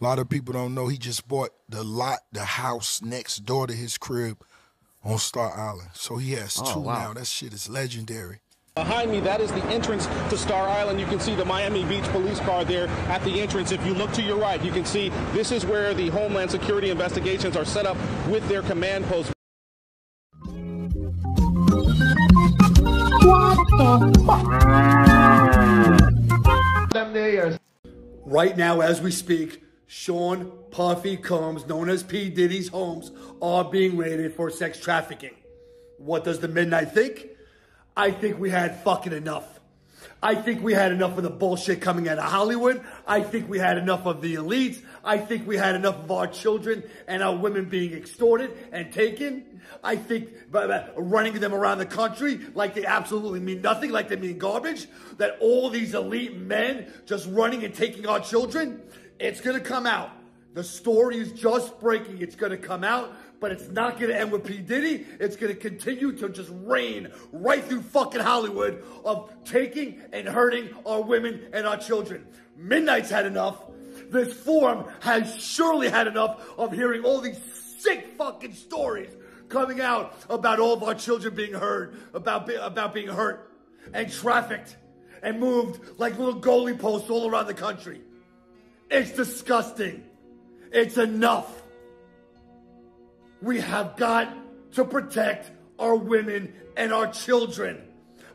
A lot of people don't know he just bought the lot, the house next door to his crib on Star Island. So he has Oh, two wow. now. That shit is legendary. Behind me, that is the entrance to Star Island. You can see the Miami Beach police car there at the entrance. If you look to your right, you can see this is where the Homeland Security investigations are set up with their command post. Right now, as we speak, Sean Puffy Combs, known as P. Diddy's homes, are being raided for sex trafficking. What does the Midnight think? I think we had fucking enough. I think we had enough of the bullshit coming out of Hollywood. I think we had enough of the elites. I think we had enough of our children and our women being extorted and taken. I think running them around the country like they absolutely mean nothing, like they mean garbage. That all these elite men just running and taking our children. It's gonna come out. The story is just breaking. It's going to come out, but it's not going to end with P. Diddy. It's going to continue to just rain right through fucking Hollywood of taking and hurting our women and our children. Midnight's had enough. This forum has surely had enough of hearing all these sick fucking stories coming out about all of our children being hurt, about, about being hurt and trafficked and moved like little goalie posts all around the country. It's disgusting. It's enough. We have got to protect our women and our children.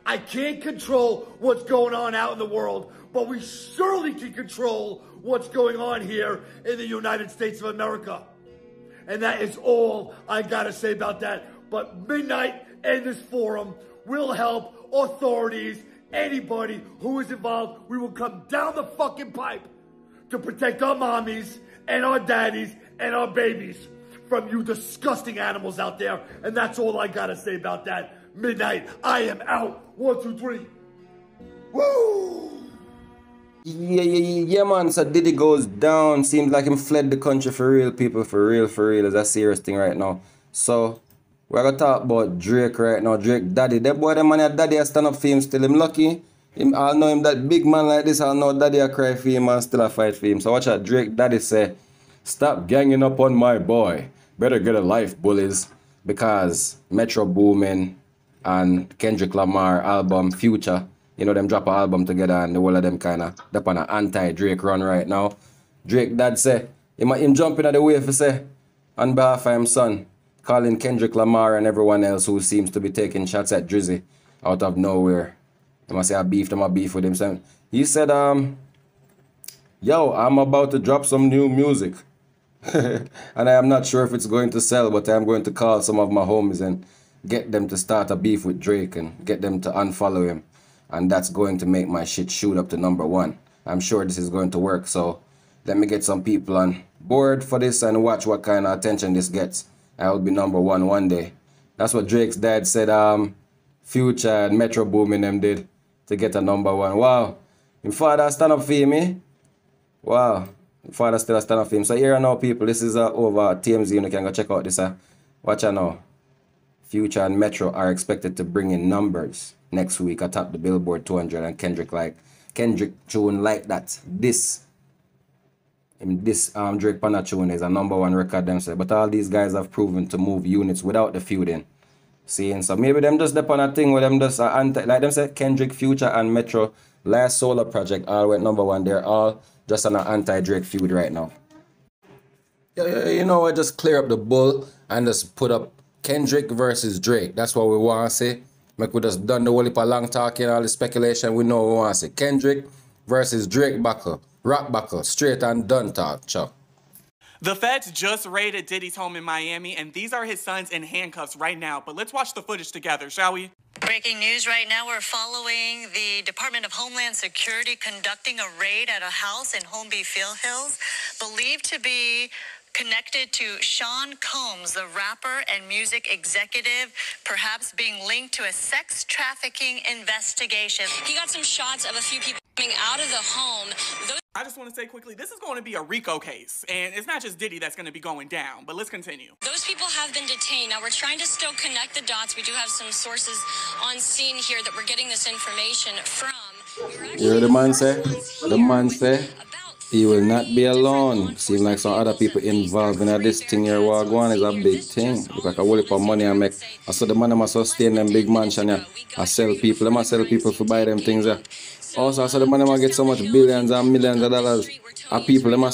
I can't control what's going on out in the world, but we surely can control what's going on here in the United States of America. And that is all I gotta say about that. But Midnight and this forum will help authorities, anybody who is involved. We will come down the fucking pipe to protect our mommies and our daddies and our babies from you disgusting animals out there. And that's all I gotta say about that. Midnight, I am out. One, two, three. Woo! Yeah, yeah, yeah, man. So Diddy goes down. Seems like him fled the country for real, people. For real, for real. It's a serious thing right now. So, we're gonna talk about Drake right now. Drake daddy. That boy, the man, daddy, a stand up for him still. Him lucky. Him, I'll know him that big man like this. I'll know daddy a cry for him and still a fight for him. So, watch out. Drake daddy say, Stop ganging up on my boy. Better get a life, bullies. Because Metro Boomin and Kendrick Lamar album Future, you know, them drop an album together and the whole of them kind of up on an anti-Drake run right now. Drake dad say, him, him jumping at the way for say, on behalf of him son, calling Kendrick Lamar and everyone else who seems to be taking shots at Drizzy out of nowhere. He must say I beefed him, I beef with him. He said, um, yo, I'm about to drop some new music. and I am not sure if it's going to sell, but I'm going to call some of my homies and get them to start a beef with Drake and get them to unfollow him. And that's going to make my shit shoot up to number one. I'm sure this is going to work. So let me get some people on board for this and watch what kind of attention this gets. I will be number one one day. That's what Drake's dad said. Um, Future and Metro Boomin them did to get a number one. Wow. Him father stand up for me. Wow. Father still stand up for him. So here are now, people, this is uh, over TMZ. You can go check out this. Uh, watch out now. Future and Metro are expected to bring in numbers next week atop the Billboard 200 and Kendrick like Kendrick tune like that. This this um Drake Pana is a number one record themselves. But all these guys have proven to move units without the feuding. Seeing so maybe them just dep on a thing where them just uh, anti like them say Kendrick Future and Metro last solo project all went number one. They're all just on an anti-Drake feud right now. You know what? Just clear up the bull and just put up Kendrick versus Drake. That's what we want to see. Make we just done the whole heap of long talking, all the speculation. We know we want to see Kendrick versus Drake buckle, rap buckle, straight and done talk. Chuck. The feds just raided Diddy's home in Miami, and these are his sons in handcuffs right now. But let's watch the footage together, shall we? Breaking news right now. We're following the Department of Homeland Security conducting a raid at a house in Holmby Field Hills, believed to be connected to Sean Combs, the rapper and music executive, perhaps being linked to a sex trafficking investigation. He got some shots of a few people coming out of the home. Those I just want to say quickly this is going to be a RICO case, and it's not just Diddy that's going to be going down, but let's continue. those people have been detained. Now we're trying to still connect the dots. We do have some sources on scene here that we're getting this information from. You hear the man say? the first ones The here man say? about He will not be alone. Seem like some other people involved in this thing here. What going is a big thing. Look like a whole heap of money I make. I saw the money must sustain them big mansion yeah. I sell people. Them I sell people to buy them things yeah. Also I saw the money must get so much billions and millions of dollars. A people them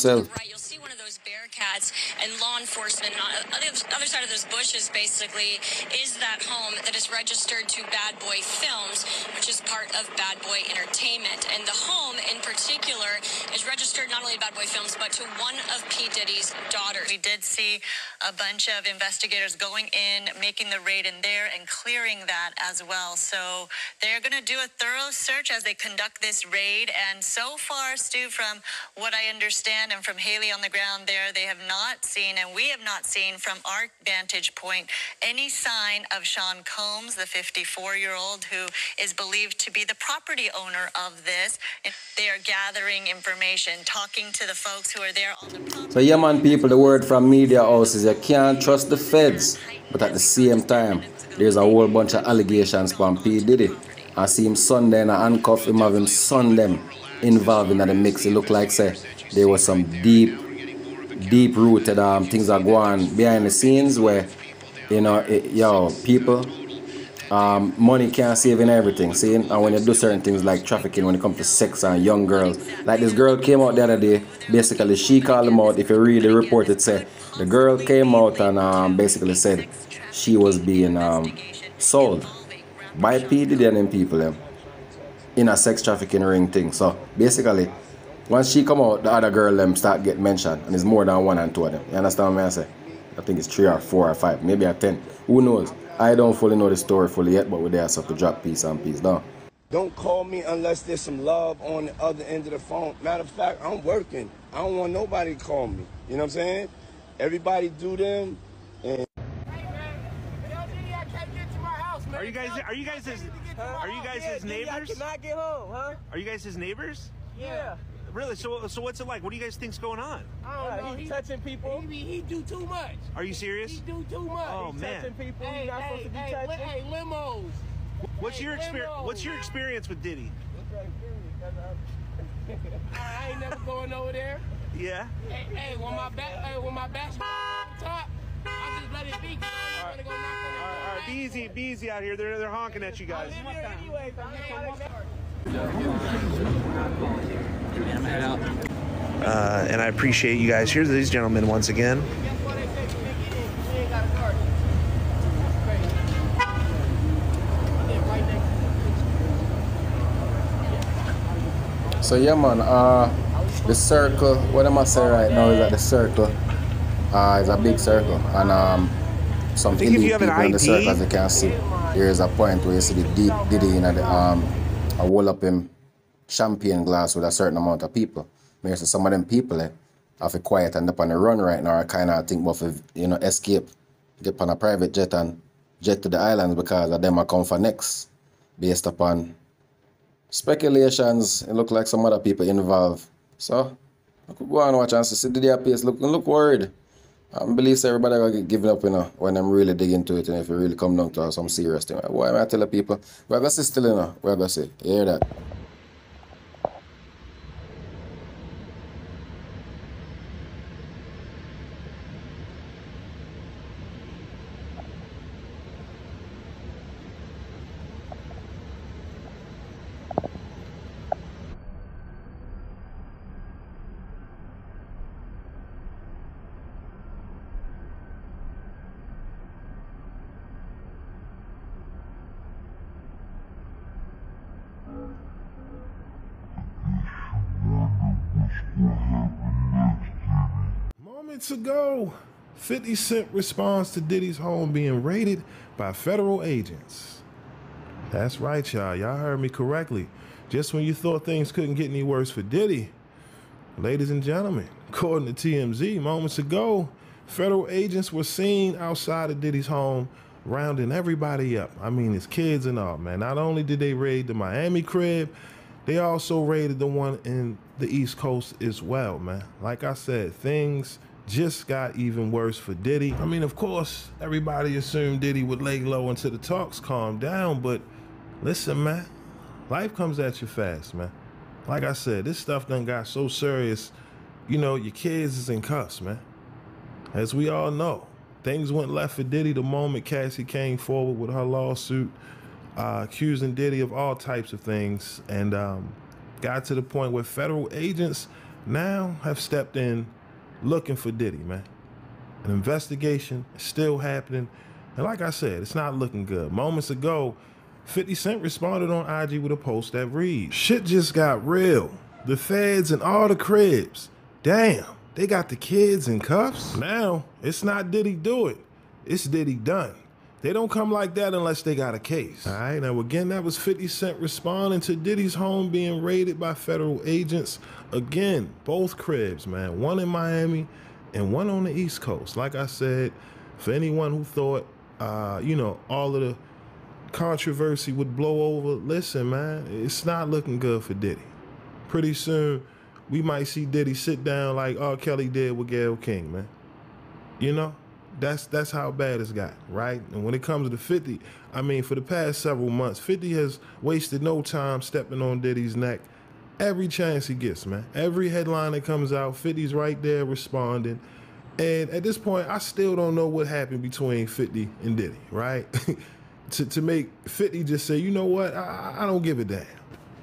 and law enforcement on the other side of those bushes basically is that home that is registered to Bad Boy Films, which is part of Bad Boy Entertainment. And the home in particular is registered not only to Bad Boy Films, but to one of P. Diddy's daughters. We did see a bunch of investigators going in, making the raid in there, and clearing that as well. So they're going to do a thorough search as they conduct this raid. And so far, Stu, from what I understand and from Haley on the ground there, they have not seen, and we have not seen from our vantage point, any sign of Sean Combs, the 54 year old who is believed to be the property owner of this. They are gathering information, talking to the folks who are there on the. So yeah man people, the word from media houses, you can't trust the feds. But at the same time, there's a whole bunch of allegations from P. Diddy. I see him there and I handcuff him have him them involved in the mix. It look like say there was some deep, deep rooted um, things are going behind the scenes where you know it, yo people um, money can't save in everything, see? And when you do certain things like trafficking, when it comes to sex and young girls, like this girl came out the other day, basically she called them out. If you read the report, it said the girl came out and um, basically said she was being um, sold by P. Diddy and them people in a sex trafficking ring thing. So basically, once she come out, the other girl them start get mentioned, and it's more than one and two of them. You understand what I say? I think it's three or four or five, maybe a ten. Who knows? I don't fully know the story fully yet, but we're there so to drop piece and piece down. Don't call me unless there's some love on the other end of the phone. Matter of fact, I'm working. I don't want nobody to call me. You know what I'm saying? Everybody do them. And Are you guys? Are you guys his? Are you guys his neighbors? I cannot get home, huh? Are you guys his neighbors? Yeah. Really? So, so what's it like? What do you guys think's going on? I don't uh, know. He, touching people. He, he do too much. Are you serious? He do too much. Oh He man. touching people. Hey, He's not hey, supposed to be hey, li- touching. hey, limos. What's Hey, your experience? What's your experience with Diddy? I ain't never going over there. Yeah. Hey, hey, when my back, hey, when my back's on top, I just let it be. 'cause I ain't gonna go knock on the All right, be easy, be easy out here. They're they're honking at you guys. Anyway, so I'm just Uh, and I appreciate you guys. Here's these gentlemen once again. So yeah man, uh the circle, what am I saying right now is that the circle uh is a big circle and um some elite you have an people in the circle as you can see. There is a point where you see the deep Diddy in the um a wall up him champagne glass with a certain amount of people. Maybe so some of them people eh, have to quiet and up on the run right now. I kind of think about if, you know escape, get on a private jet and jet to the islands because of them I come for next, based upon speculations. It look like some other people involved. So I could go and watch and see the pace. Look look worried. I believe everybody gonna get given up, you know, when them really digging into it and if it really come down to some serious thing. Why am I telling people? We're gonna see still, you know. We're gonna see. You hear that? Moments ago, 50 Cent responds to Diddy's home being raided by federal agents. That's right, y'all. Y'all heard me correctly. Just when you thought things couldn't get any worse for Diddy, ladies and gentlemen, according to TMZ, moments ago, federal agents were seen outside of Diddy's home rounding everybody up. I mean, his kids and all, man. Not only did they raid the Miami crib, they also raided the one in the East Coast as well, man. Like I said, things just got even worse for Diddy. I mean, of course, everybody assumed Diddy would lay low until the talks calmed down, but listen, man, life comes at you fast, man. Like I said, this stuff done got so serious you know, your kids is in cuffs, man. As we all know, things went left for Diddy the moment Cassie came forward with her lawsuit, uh, accusing Diddy of all types of things, and um, got to the point where federal agents now have stepped in looking for Diddy, man. An investigation is still happening. And like I said, it's not looking good. Moments ago, 50 Cent responded on IG with a post that reads, Shit just got real. The feds and all the cribs. Damn, they got the kids in cuffs? Now, it's not Diddy do it. It's Diddy done. They don't come like that unless they got a case. All right, now again, that was 50 Cent responding to Diddy's home being raided by federal agents. Again, both cribs, man. One in Miami and one on the East Coast. Like I said, for anyone who thought, uh, you know, all of the controversy would blow over, listen, man, it's not looking good for Diddy. Pretty soon, we might see Diddy sit down like R. Kelly did with Gayle King, man. You know? That's that's how bad it's got, right? And when it comes to 50, I mean, for the past several months, 50 has wasted no time stepping on Diddy's neck every chance he gets, man. Every headline that comes out, 50's right there responding. And at this point, I still don't know what happened between 50 and Diddy, right? to, to make 50 just say, you know what, I, I don't give a damn.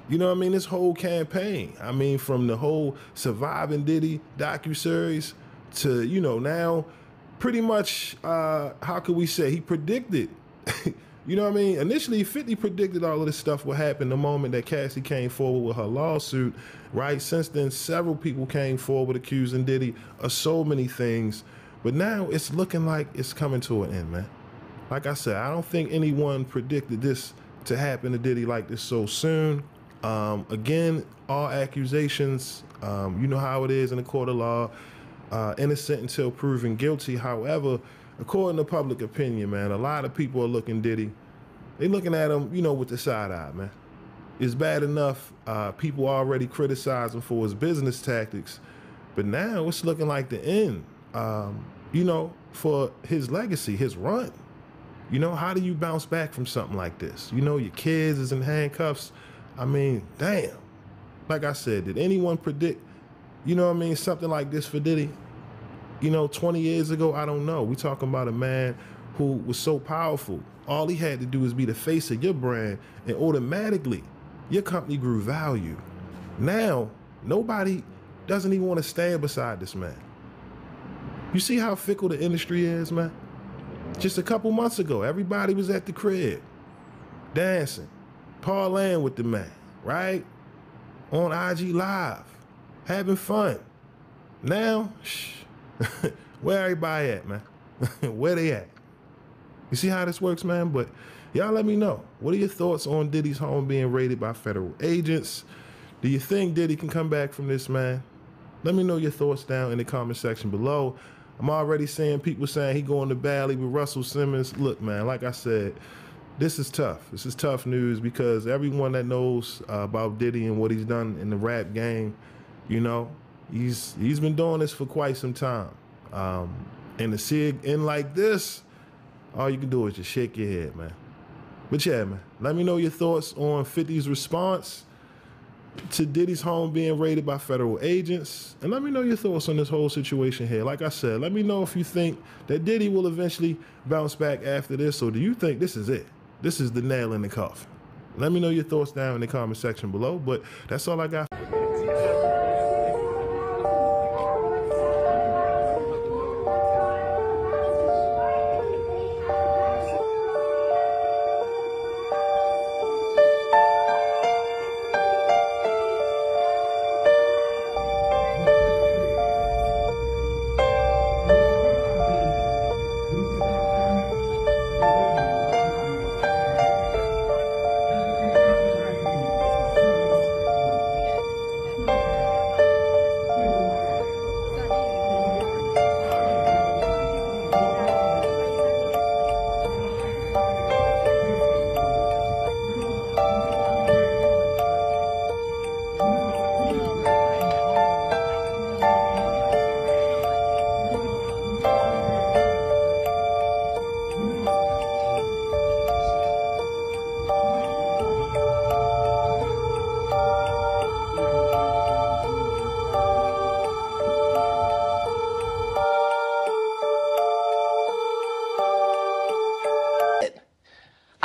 You know what I mean? This whole campaign. I mean, from the whole Surviving Diddy docu-series to, you know, now pretty much, uh, how could we say, he predicted You know what I mean? Initially, 50 predicted all of this stuff would happen the moment that Cassie came forward with her lawsuit, right? Since then, several people came forward accusing Diddy of so many things. But now it's looking like it's coming to an end, man. Like I said, I don't think anyone predicted this to happen to Diddy like this so soon. Um, again, all accusations, um, you know how it is in the court of law, uh, innocent until proven guilty. However, according to public opinion, man, a lot of people are looking Diddy. They looking at him, you know, with the side eye, man. It's bad enough uh, people already criticize him for his business tactics, but now it's looking like the end, um, you know, for his legacy, his run. You know, how do you bounce back from something like this? You know, your kids is in handcuffs. I mean, damn. Like I said, did anyone predict, you know what I mean, something like this for Diddy? you know, 20 years ago, I don't know. We talking about a man who was so powerful. All he had to do was be the face of your brand, and automatically your company grew value. Now, nobody doesn't even want to stand beside this man. You see how fickle the industry is, man? Just a couple months ago, everybody was at the crib, dancing, parlaying with the man, right? On IG Live, having fun. Now, shh, Where everybody at, man? Where they at? You see how this works, man? But y'all let me know. What are your thoughts on Diddy's home being raided by federal agents? Do you think Diddy can come back from this, man? Let me know your thoughts down in the comment section below. I'm already seeing people saying he going to Bali with Russell Simmons. Look, man, like I said, this is tough. This is tough news because everyone that knows uh, about Diddy and what he's done in the rap game, you know, he's he's been doing this for quite some time. Um, and to see it end like this, all you can do is just shake your head, man. But yeah, man, let me know your thoughts on 50's response to Diddy's home being raided by federal agents. And let me know your thoughts on this whole situation here. Like I said, let me know if you think that Diddy will eventually bounce back after this, or do you think this is it? This is the nail in the coffin. Let me know your thoughts down in the comment section below. But that's all I got.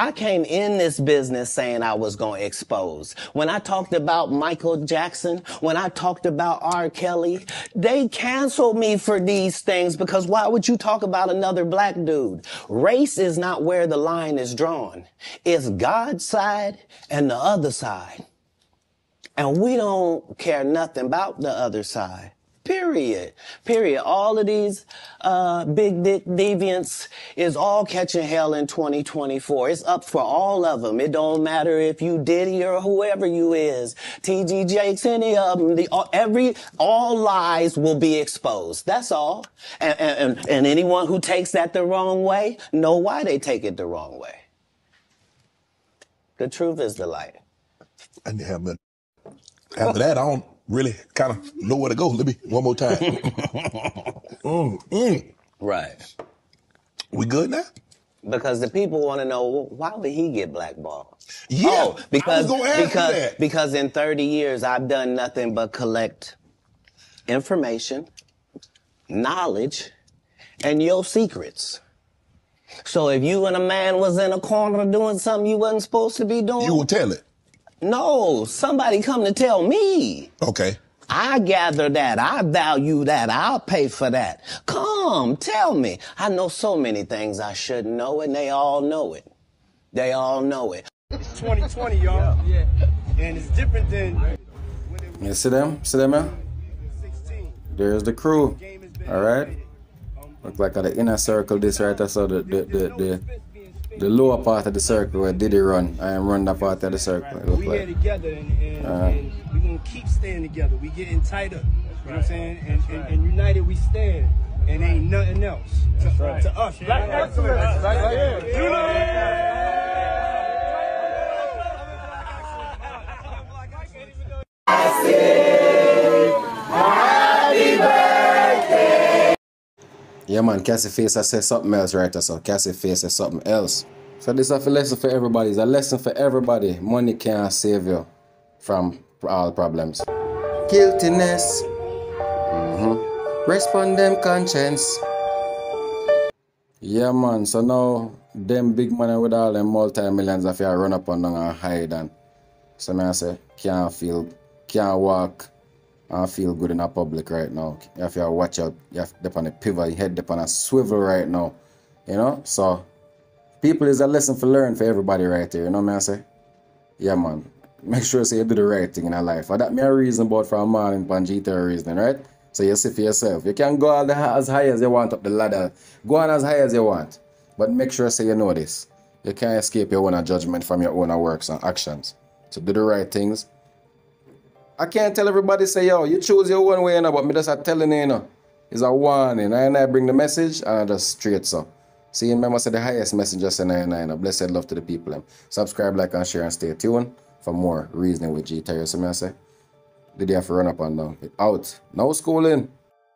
I came in this business saying I was going to expose. When I talked about Michael Jackson, when I talked about R. Kelly, they canceled me for these things because why would you talk about another black dude? Race is not where the line is drawn. It's God's side and the other side. And we don't care nothing about the other side. Period. Period. All of these uh, big dick deviants is all catching hell in 2024. It's up for all of them. It don't matter if you Diddy or whoever you is, TD Jakes, any of them. The, all, every all lies will be exposed. That's all. And, and and anyone who takes that the wrong way, know why they take it the wrong way. The truth is the light. And but after that, I don't really kind of nowhere to go. Let me one more time. mm, mm. Right. We good now? Because the people want to know well, why would he get blackballed? Yeah, oh, because because because in 30 years I've done nothing but collect information, knowledge, and your secrets. So if you and a man was in a corner doing something you wasn't supposed to be doing, You will tell it. No, somebody come to tell me. Okay. I gather that. I value that. I'll pay for that. Come, tell me. I know so many things I shouldn't know, and they all know it. They all know it. It's 2020, y'all. Yeah. And it's different than You see them? See them, man? There's the crew. All right. Look like at the inner circle, this right there. So the the, the the the lower part of the circle where Diddy run. I am run that part of the circle. It look we here like. together and, and, Uh, and we gonna keep staying together. We getting tighter. You know what I'm saying? And, and, and united we stand. And ain't nothing else to, to us. Black excellence. Right here. Yeah, man, Cassie Face, I said something else right. So Cassie Face said something else. So this is a lesson for everybody. It's a lesson for everybody. Money can't save you from all problems. Guiltiness. Mm-hmm. Respond them conscience. Yeah, man. So now, them big money with all them multi-millions of you run up and down and hide and so me I say, can't feel, can't walk and feel good in a public right now. If You watch out. You have to on a pivot, your head on a swivel right now. You know? So, people is a lesson for learn for everybody right there, You know what I say? Yeah, man. Make sure say you do the right thing in your life. And that me a reason about for a man in Panjita reason, right? So you see for yourself. You can go as high as you want up the ladder. Go on as high as you want. But make sure say you know this. You can't escape your own judgment from your own works and actions. So do the right things. I can't tell everybody say, yo, you choose your own way, you know, but me just a telling you, you know. It's a warning. I and I bring the message and I just straight so. See, remember, say the highest messenger say nine nine. A blessed love to the people. Subscribe, like, and share, and stay tuned for more reasoning with G Terra. So, I say, did you have to run up and down? Out. No schooling.